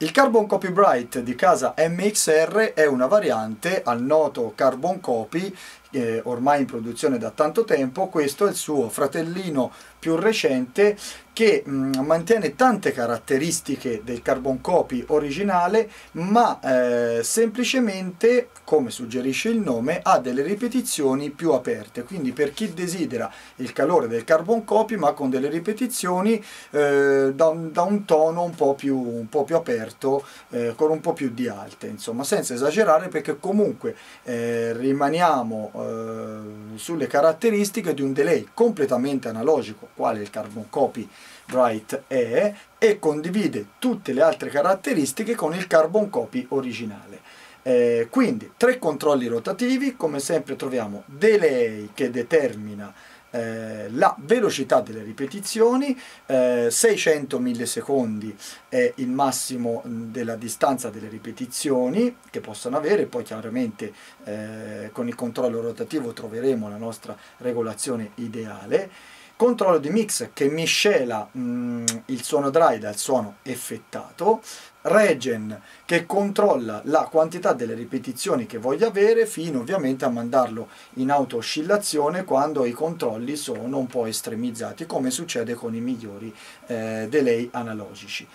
Il Carbon Copy Bright di casa MXR è una variante al noto Carbon Copy eh, ormai in produzione da tanto tempo, questo è il suo fratellino più recente che mh, mantiene tante caratteristiche del carbon copy originale ma eh, semplicemente come suggerisce il nome ha delle ripetizioni più aperte. Quindi per chi desidera il calore del carbon copy ma con delle ripetizioni eh, da, un, da, un, tono un po' più, un po più aperto eh, con un po' più di alte insomma senza esagerare perché comunque eh, rimaniamo eh, sulle caratteristiche di un delay completamente analogico, quale il Carbon Copy Bright è, e condivide tutte le altre caratteristiche con il Carbon Copy originale. Eh, quindi tre controlli rotativi, come sempre troviamo delay che determina eh, la velocità delle ripetizioni, eh, 600 millisecondi è il massimo della distanza delle ripetizioni che possono avere, poi chiaramente eh, con il controllo rotativo troveremo la nostra regolazione ideale controllo di mix che miscela mh, il suono dry dal suono effettato, regen che controlla la quantità delle ripetizioni che voglio avere fino ovviamente a mandarlo in auto oscillazione quando i controlli sono un po' estremizzati come succede con i migliori eh, delay analogici.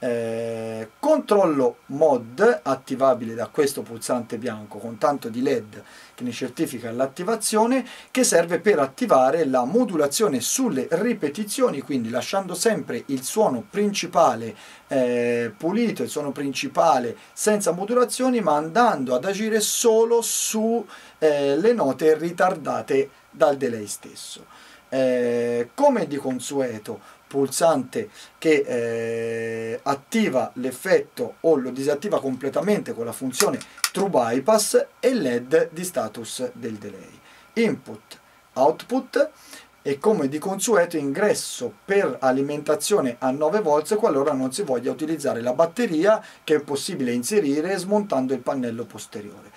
Eh, controllo mod attivabile da questo pulsante bianco con tanto di led che ne certifica l'attivazione che serve per attivare la modulazione sulle ripetizioni quindi lasciando sempre il suono principale eh, pulito il suono principale senza modulazioni ma andando ad agire solo sulle eh, note ritardate dal delay stesso. Eh, come di consueto pulsante che eh, attiva l'effetto o lo disattiva completamente con la funzione True Bypass e LED di status del delay. Input, output e come di consueto ingresso per alimentazione a 9 volts qualora non si voglia utilizzare la batteria che è possibile inserire smontando il pannello posteriore.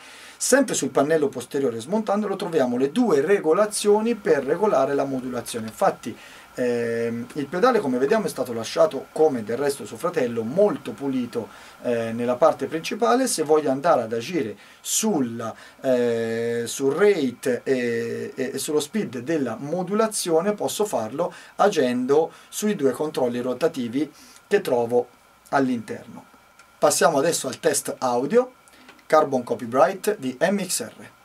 Sempre sul pannello posteriore smontandolo troviamo le due regolazioni per regolare la modulazione. Infatti eh, il pedale come vediamo è stato lasciato come del resto suo fratello molto pulito eh, nella parte principale. Se voglio andare ad agire sul, eh, sul rate e, e, sullo speed della modulazione posso farlo agendo sui due controlli rotativi che trovo all'interno. Passiamo adesso al test audio Carbon Copy Bright di MXR